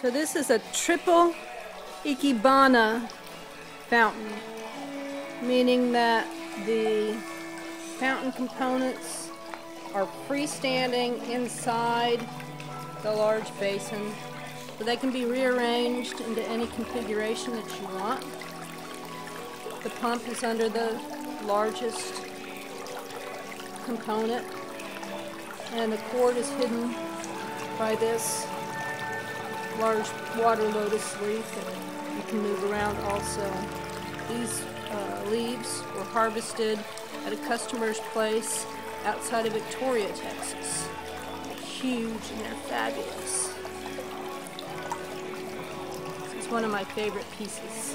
So this is a triple Ikebana fountain, meaning that the fountain components are freestanding inside the large basin, so they can be rearranged into any configuration that you want. The pump is under the largest component, and the cord is hidden by this large water lotus leaf and you can move around also. These uh, leaves were harvested at a customer's place outside of Victoria, Texas. They're huge and they're fabulous. This is one of my favorite pieces.